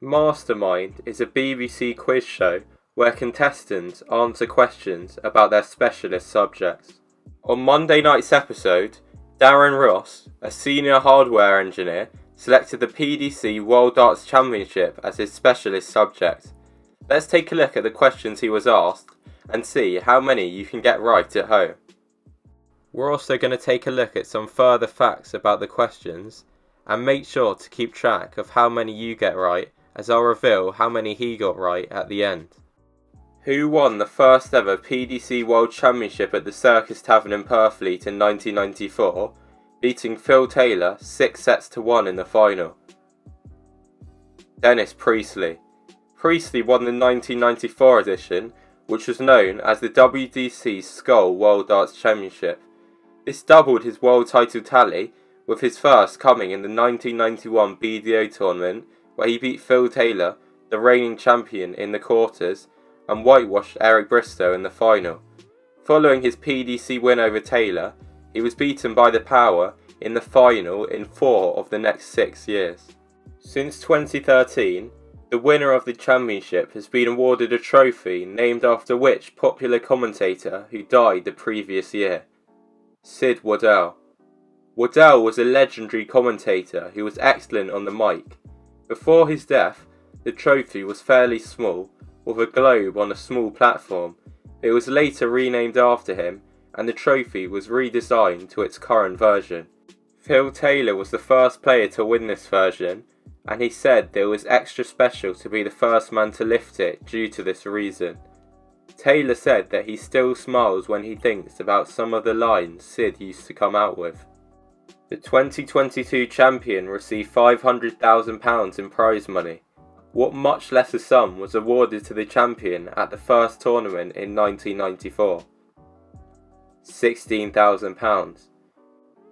Mastermind is a BBC quiz show where contestants answer questions about their specialist subjects. On Monday night's episode, Darren Ross, a senior hardware engineer, selected the PDC World Darts Championship as his specialist subject. Let's take a look at the questions he was asked and see how many you can get right at home. We're also going to take a look at some further facts about the questions and make sure to keep track of how many you get right as I'll reveal how many he got right at the end. Who won the first ever PDC World Championship at the Circus Tavern in Purfleet in 1994, beating Phil Taylor 6 sets to 1 in the final? Dennis Priestley. Priestley won the 1994 edition, which was known as the WDC Skol World Darts Championship. This doubled his world title tally, with his first coming in the 1991 BDO tournament where he beat Phil Taylor, the reigning champion, in the quarters, and whitewashed Eric Bristow in the final. Following his PDC win over Taylor, he was beaten by the Power in the final in four of the next six years. Since 2013, the winner of the championship has been awarded a trophy named after which popular commentator who died the previous year? Sid Waddell. Waddell was a legendary commentator who was excellent on the mic before his death, the trophy was fairly small, with a globe on a small platform. It was later renamed after him, and the trophy was redesigned to its current version. Phil Taylor was the first player to win this version, and he said that it was extra special to be the first man to lift it due to this reason. Taylor said that he still smiles when he thinks about some of the lines Sid used to come out with. The 2022 champion received £500,000 in prize money. What much lesser sum was awarded to the champion at the first tournament in 1994? £16,000.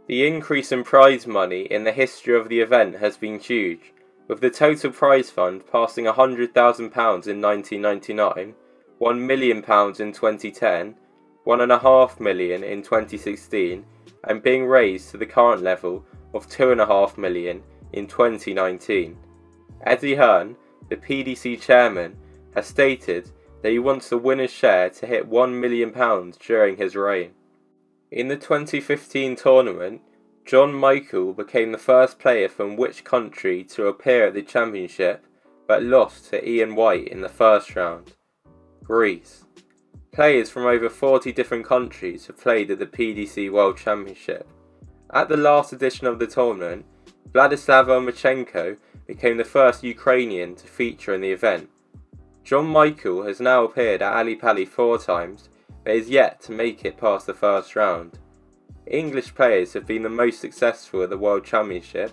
The increase in prize money in the history of the event has been huge, with the total prize fund passing £100,000 in 1999, £1 million in 2010, £1.5 million in 2016, and being raised to the current level of 2.5 million in 2019. Eddie Hearn, the PDC chairman, has stated that he wants the winner's share to hit £1 million during his reign. In the 2015 tournament, John Michael became the first player from which country to appear at the championship but lost to Ian White in the first round? Greece. Players from over 40 different countries have played at the PDC World Championship. At the last edition of the tournament, Vladislav Omachenko became the first Ukrainian to feature in the event. John Michael has now appeared at Ali Pali four times, but is yet to make it past the first round. English players have been the most successful at the World Championship,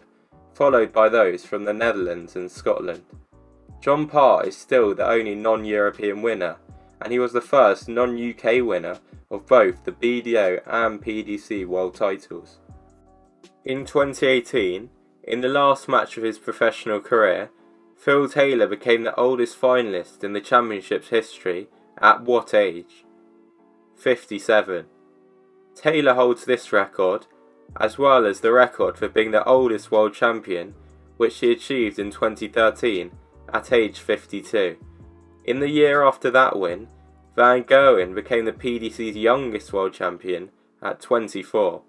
followed by those from the Netherlands and Scotland. John Part is still the only non-European winner, and he was the first non-UK winner of both the BDO and PDC world titles. In 2018, in the last match of his professional career, Phil Taylor became the oldest finalist in the championship's history at what age? 57. Taylor holds this record, as well as the record for being the oldest world champion, which he achieved in 2013 at age 52. In the year after that win, Van Gerwen became the PDC's youngest world champion at 24.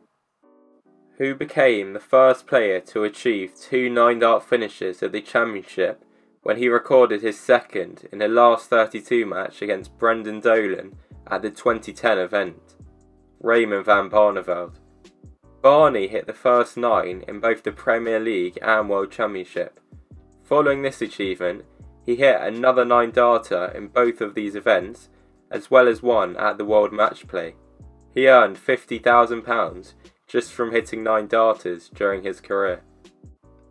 Who became the first player to achieve two 9 dart finishes at the championship when he recorded his second in a last 32 match against Brendan Dolan at the 2010 event? Raymond van Barneveld. Barney hit the first nine in both the Premier League and World Championship. Following this achievement, he hit another 9 darter in both of these events as well as one at the World Match Play. He earned £50,000 just from hitting 9 darters during his career.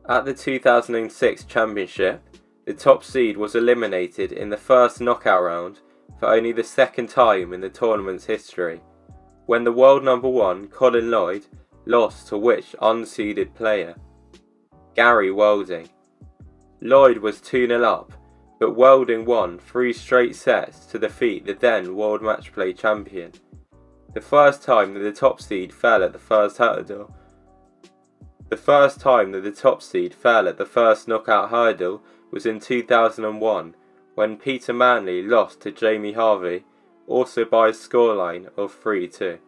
At the 2006 Championship, the top seed was eliminated in the first knockout round for only the second time in the tournament's history, when the world number one, Colin Lloyd, lost to which unseeded player? Gary Welding. Lloyd was 2 0 up but Welding won three straight sets to defeat the then World Match Play champion. The first time that the top seed fell at the first hurdle. The first time that the top seed fell at the first knockout hurdle was in 2001 when Peter Manley lost to Jamie Harvey, also by a scoreline of 3 2.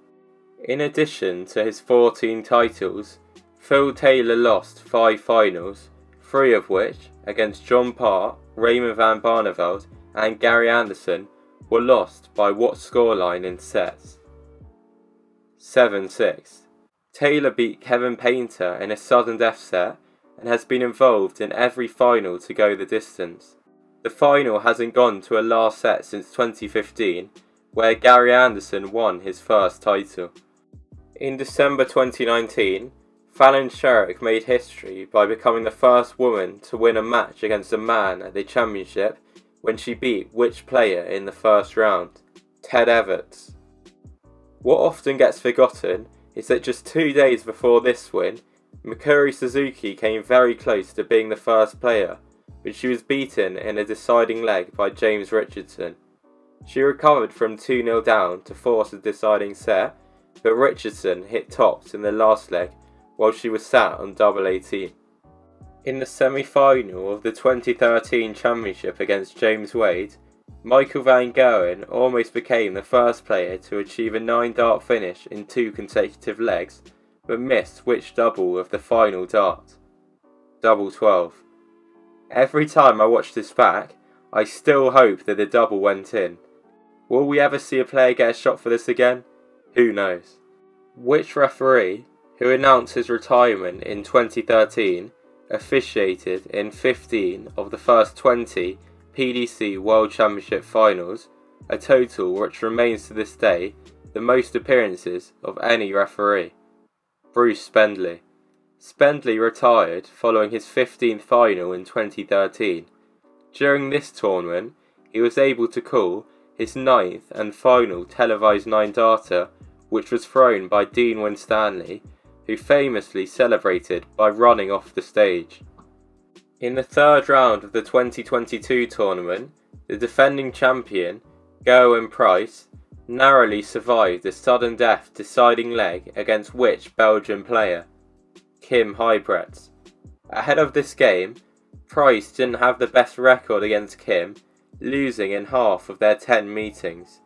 In addition to his 14 titles, Phil Taylor lost 5 finals, three of which, against John Part, Raymond van Barneveld, and Gary Anderson, were lost by what scoreline in sets? 7 6. Taylor beat Kevin Painter in a sudden death set and has been involved in every final to go the distance. The final hasn't gone to a last set since 2015, where Gary Anderson won his first title. In December 2019, Fallon Sherrock made history by becoming the first woman to win a match against a man at the championship when she beat which player in the first round? Ted Evetts. What often gets forgotten is that just two days before this win, Mikuru Suzuki came very close to being the first player, but she was beaten in a deciding leg by James Richardson. She recovered from 2 0 down to force a deciding set, but Richardson hit tops in the last leg while she was sat on double 18. In the semi final of the 2013 championship against James Wade, Michael Van Gerwen almost became the first player to achieve a 9 dart finish in two consecutive legs but missed which double of the final dart? Double 12. Every time I watch this back, I still hope that the double went in. Will we ever see a player get a shot for this again? Who knows? Which referee, who announced his retirement in 2013, officiated in 15 of the first 20 PDC World Championship finals, a total which remains to this day the most appearances of any referee. Bruce Spendley. Spendley retired following his 15th final in 2013. During this tournament, he was able to call his ninth and final televised nine darter, which was thrown by Dean Winstanley, who famously celebrated by running off the stage. In the third round of the 2022 tournament, the defending champion, Gerwyn Price, narrowly survived a sudden death deciding leg against which Belgian player? Kim Huybrechts. Ahead of this game, Price didn't have the best record against Kim, losing in half of their 10 meetings.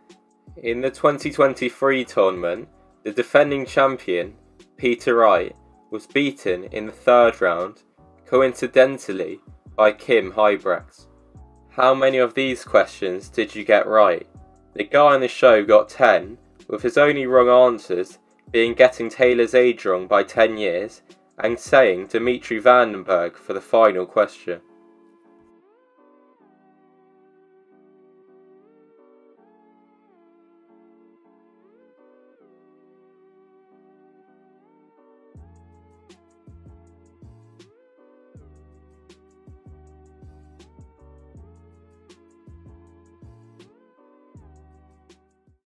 In the 2023 tournament, the defending champion, Peter Wright, was beaten in the third round, coincidentally, by Kim Huybrechts. How many of these questions did you get right? The guy on the show got 10, with his only wrong answers being getting Taylor's age wrong by 10 years and saying Dimitri Van den Bergh for the final question.